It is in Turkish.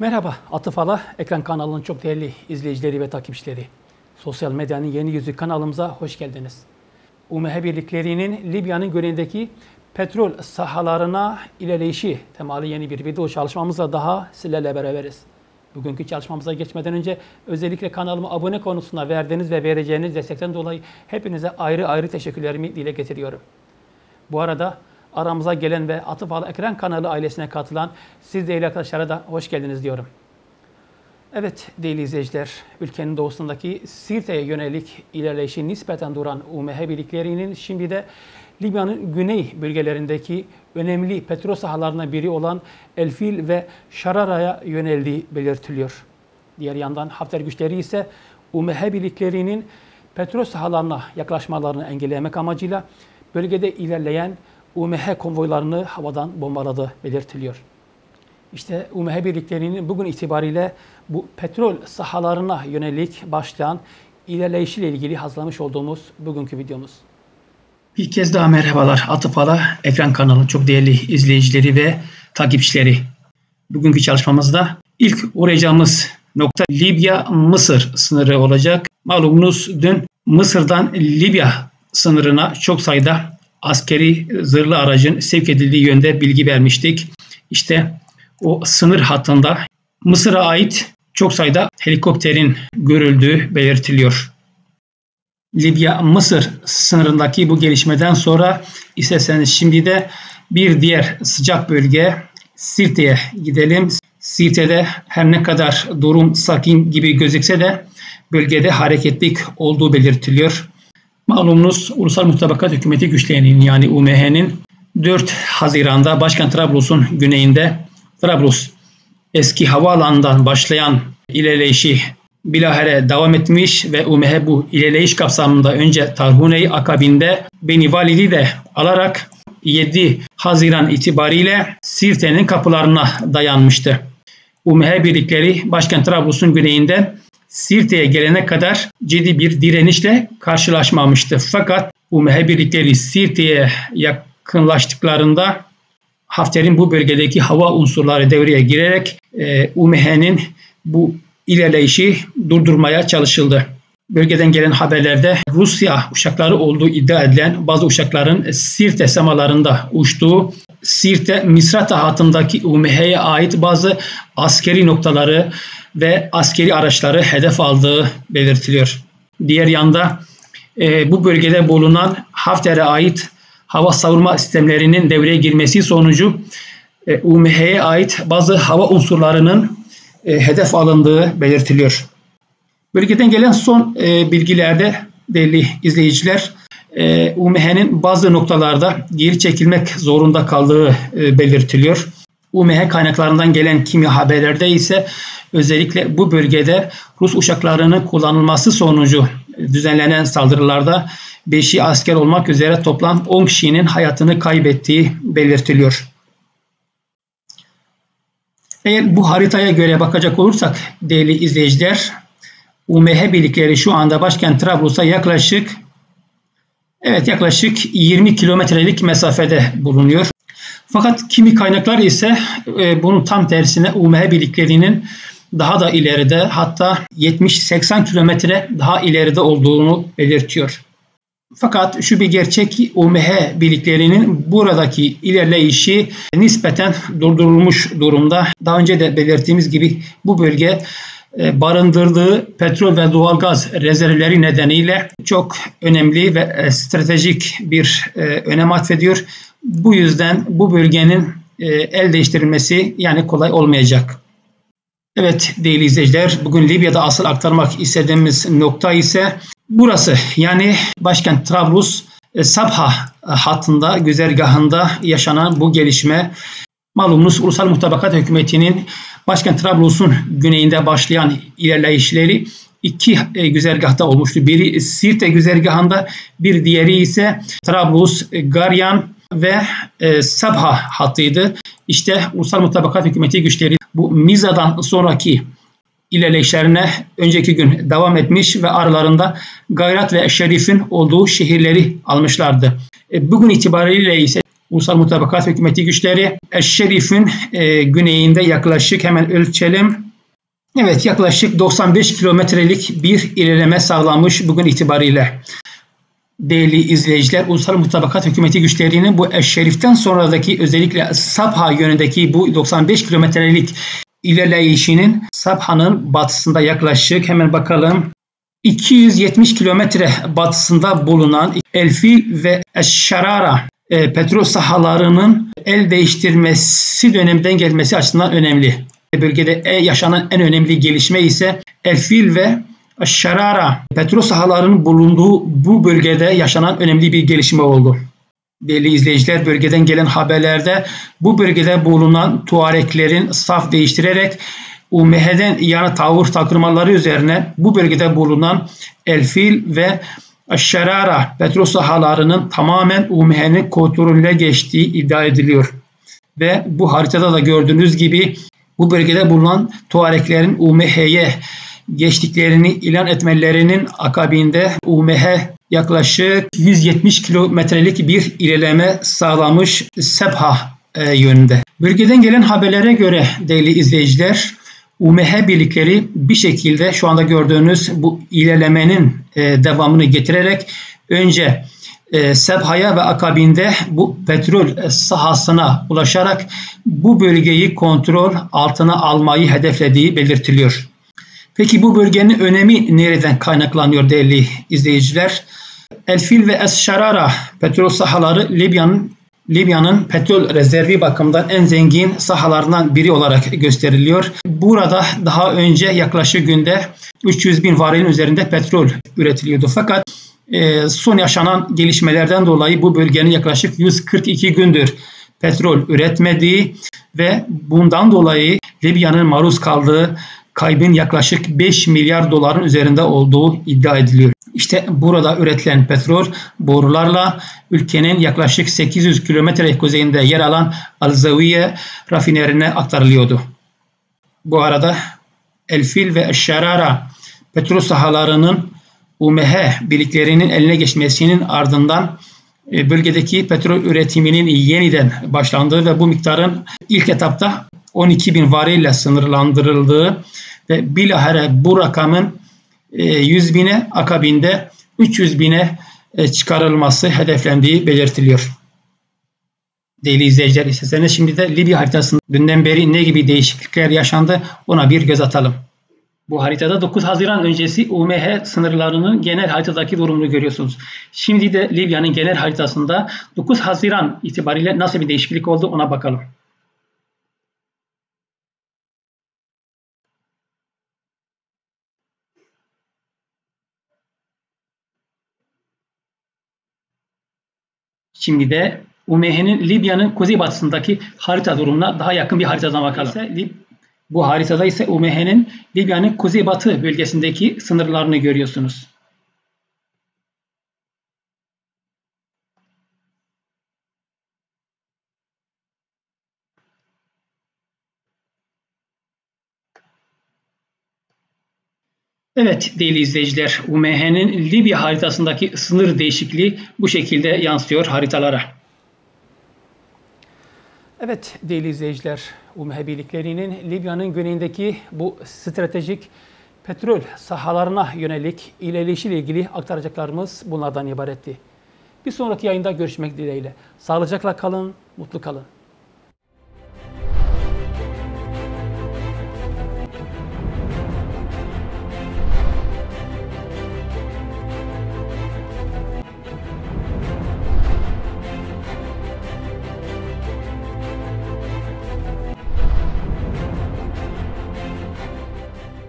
Merhaba Atıf Ala, ekran kanalının çok değerli izleyicileri ve takipçileri. Sosyal medyanın yeni yüzü kanalımıza hoş geldiniz. UMH birliklerinin Libya'nın güneyindeki petrol sahalarına ilerleyişi temalı yeni bir video çalışmamızla daha sizlerle beraberiz. Bugünkü çalışmamıza geçmeden önce özellikle kanalıma abone konusunda verdiğiniz ve vereceğiniz destekten dolayı hepinize ayrı ayrı teşekkürlerimi dile getiriyorum. Bu arada aramıza gelen ve Atıf Al Ekran kanalı ailesine katılan siz değerli arkadaşlara da hoş geldiniz diyorum. Evet değerli izleyiciler, ülkenin doğusundaki Sirte'ye yönelik ilerleyişi nispeten duran UMH birliklerinin şimdi de Libya'nın güney bölgelerindeki önemli petrol sahalarından biri olan Elfil ve Şarara'ya yöneldiği belirtiliyor. Diğer yandan Hafter güçleri ise UMH birliklerinin petrol sahalarına yaklaşmalarını engellemek amacıyla bölgede ilerleyen UMH konvoylarını havadan bombaladı belirtiliyor. İşte UMH birliklerinin bugün itibariyle bu petrol sahalarına yönelik başlayan ilerleyişiyle ilgili hazırlamış olduğumuz bugünkü videomuz. Bir kez daha merhabalar Atıfala ekran kanalı çok değerli izleyicileri ve takipçileri. Bugünkü çalışmamızda ilk uğrayacağımız nokta Libya-Mısır sınırı olacak. Malumunuz dün Mısır'dan Libya sınırına çok sayıda askeri zırhlı aracın sevk edildiği yönde bilgi vermiştik. İşte o sınır hattında Mısır'a ait çok sayıda helikopterin görüldüğü belirtiliyor. Libya-Mısır sınırındaki bu gelişmeden sonra isterseniz şimdi de bir diğer sıcak bölge Sirte'ye gidelim. Sirte'de her ne kadar durum sakin gibi gözükse de bölgede hareketlik olduğu belirtiliyor. Malumunuz Ulusal Mutabakat Hükümeti güçlerinin yani UMH'nin 4 Haziran'da başkent Trablus'un güneyinde Trablus eski havaalanından başlayan ilerleyişi bilahare devam etmiş ve UMH bu ilerleyiş kapsamında önce Tarhune'yi akabinde Beni Valid'i de alarak 7 Haziran itibariyle Sirte'nin kapılarına dayanmıştı. UMH birlikleri başkent Trablus'un güneyinde Sirte'ye gelene kadar ciddi bir direnişle karşılaşmamıştı. Fakat UMH birlikleri Sirte'ye yakınlaştıklarında Hafter'in bu bölgedeki hava unsurları devreye girerek e, UMH'nin bu ilerleyişi durdurmaya çalışıldı. Bölgeden gelen haberlerde Rusya uçakları olduğu iddia edilen bazı uçakların Sirte semalarında uçtuğu, Sirte Misrata hattındaki UMH'ye ait bazı askeri noktaları ve askeri araçları hedef aldığı belirtiliyor. Diğer yanda e, bu bölgede bulunan Hafter'e ait hava savunma sistemlerinin devreye girmesi sonucu e, UMH'ye ait bazı hava unsurlarının e, hedef alındığı belirtiliyor. Bölgeden gelen son e, bilgilerde değerli izleyiciler e, UMH'nin bazı noktalarda geri çekilmek zorunda kaldığı e, belirtiliyor. UMH kaynaklarından gelen kimi haberlerde ise özellikle bu bölgede Rus uçaklarının kullanılması sonucu düzenlenen saldırılarda 5'i asker olmak üzere toplam 10 kişinin hayatını kaybettiği belirtiliyor. Eğer bu haritaya göre bakacak olursak değerli izleyiciler, UMH birlikleri şu anda başkent Trablus'a yaklaşık evet yaklaşık 20 kilometrelik mesafede bulunuyor. Fakat kimi kaynaklar ise e, bunun tam tersine UMH birliklerinin daha da ileride hatta 70-80 kilometre daha ileride olduğunu belirtiyor. Fakat şu bir gerçek ki UMH birliklerinin buradaki ilerleyişi nispeten durdurulmuş durumda. Daha önce de belirttiğimiz gibi bu bölge barındırdığı petrol ve doğalgaz rezervleri nedeniyle çok önemli ve e, stratejik bir e, önem atfediyor. Bu yüzden bu bölgenin el değiştirilmesi yani kolay olmayacak. Evet değerli izleyiciler bugün Libya'da asıl aktarmak istediğimiz nokta ise burası yani başkent Trablus e, Sabha hattında güzergahında yaşanan bu gelişme malumunuz Ulusal Mutabakat Hükümeti'nin başkent Trablus'un güneyinde başlayan ilerleyişleri iki e, güzergahta olmuştu. Biri Sirte güzergahında bir diğeri ise Trablus, Garyan ve e, Sabha hattıydı. İşte Ulusal Mutabakat Hükümeti güçleri bu Miza'dan sonraki ilerleyişlerine önceki gün devam etmiş ve aralarında Gayrat ve Şerif'in olduğu şehirleri almışlardı. E, bugün itibariyle ise Ulusal Mutabakat Hükümeti güçleri Eşşerif'in e, güneyinde yaklaşık hemen ölçelim. Evet yaklaşık 95 kilometrelik bir ilerleme sağlanmış bugün itibariyle. Değerli izleyiciler, Ulusal Mutabakat Hükümeti güçlerinin bu Eşşerif'ten sonradaki özellikle Sabha yönündeki bu 95 kilometrelik ilerleyişinin Sabha'nın batısında yaklaşık hemen bakalım 270 kilometre batısında bulunan Elfil ve Eşşarara e, petrol sahalarının el değiştirmesi döneminden gelmesi açısından önemli. Bölgede e, yaşanan en önemli gelişme ise Elfil ve Şarara petrol sahalarının bulunduğu bu bölgede yaşanan önemli bir gelişme oldu. Değerli izleyiciler bölgeden gelen haberlerde bu bölgede bulunan Tuareklerin saf değiştirerek UMH'den yana tavır takırmaları üzerine bu bölgede bulunan Elfil ve Şerara petrol sahalarının tamamen UMH'nin kontrolüne geçtiği iddia ediliyor. Ve bu haritada da gördüğünüz gibi bu bölgede bulunan Tuareklerin UMH'ye geçtiklerini ilan etmelerinin akabinde UMH yaklaşık 170 kilometrelik bir ilerleme sağlamış Sebha e, yönünde. Bölgeden gelen haberlere göre değerli izleyiciler UMH birlikleri bir şekilde şu anda gördüğünüz bu ilerlemenin e, devamını getirerek önce e, Sebha'ya ve akabinde bu petrol sahasına ulaşarak bu bölgeyi kontrol altına almayı hedeflediği belirtiliyor. Peki bu bölgenin önemi nereden kaynaklanıyor değerli izleyiciler? Elfil ve Es-Şarara petrol sahaları Libya'nın Libya'nın petrol rezervi bakımından en zengin sahalarından biri olarak gösteriliyor. Burada daha önce yaklaşık günde 300 bin varilin üzerinde petrol üretiliyordu. Fakat e, son yaşanan gelişmelerden dolayı bu bölgenin yaklaşık 142 gündür petrol üretmediği ve bundan dolayı Libya'nın maruz kaldığı kaybın yaklaşık 5 milyar doların üzerinde olduğu iddia ediliyor. İşte burada üretilen petrol borularla ülkenin yaklaşık 800 kilometre kuzeyinde yer alan Al-Zawiye rafinerine aktarılıyordu. Bu arada Elfil ve Eşşarara petrol sahalarının UMH birliklerinin eline geçmesinin ardından e, bölgedeki petrol üretiminin yeniden başlandığı ve bu miktarın ilk etapta 12 bin varille sınırlandırıldığı ve bilahare bu rakamın 100 e, bine akabinde 300 bine e, çıkarılması hedeflendiği belirtiliyor. Değerli izleyiciler isterseniz şimdi de Libya haritasında dünden beri ne gibi değişiklikler yaşandı ona bir göz atalım. Bu haritada 9 Haziran öncesi UMH sınırlarının genel haritadaki durumunu görüyorsunuz. Şimdi de Libya'nın genel haritasında 9 Haziran itibariyle nasıl bir değişiklik oldu ona bakalım. Şimdi de UMH'nin Libya'nın kuzeybatısındaki harita durumuna daha yakın bir haritadan bakalım. Ise, bu haritada ise UMH'nin Libya'nın kuzeybatı bölgesindeki sınırlarını görüyorsunuz. Evet değerli izleyiciler, UMH'nin Libya haritasındaki sınır değişikliği bu şekilde yansıyor haritalara. Evet değerli izleyiciler, UMH birliklerinin Libya'nın güneyindeki bu stratejik petrol sahalarına yönelik ilerleyişiyle ilgili aktaracaklarımız bunlardan ibaretti. Bir sonraki yayında görüşmek dileğiyle. Sağlıcakla kalın, mutlu kalın.